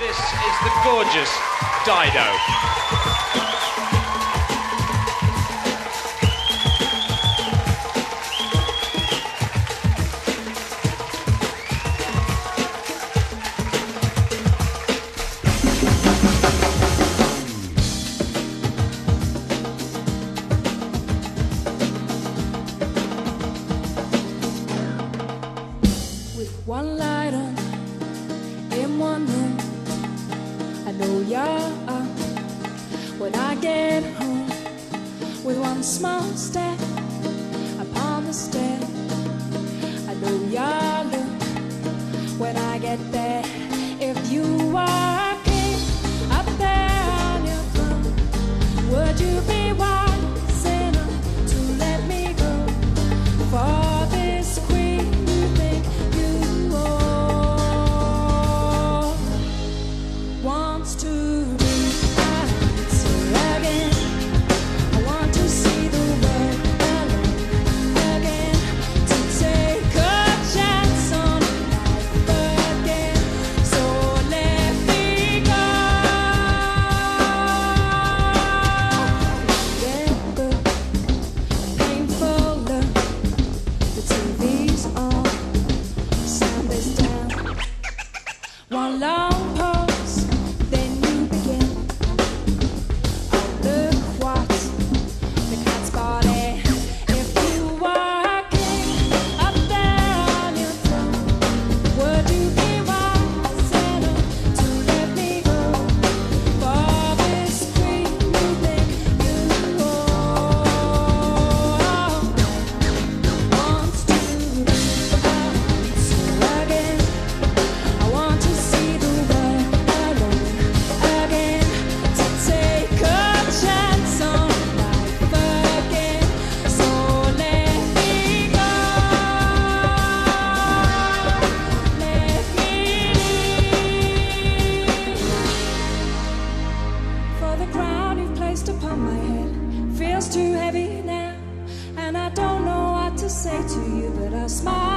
This is the gorgeous Dido. one light on in one room. I know you're up when I get home with one small step upon the stair. I know you're look when I get there. One love. upon my head feels too heavy now, and I don't know what to say to you, but I smile.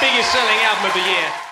biggest selling album of the year.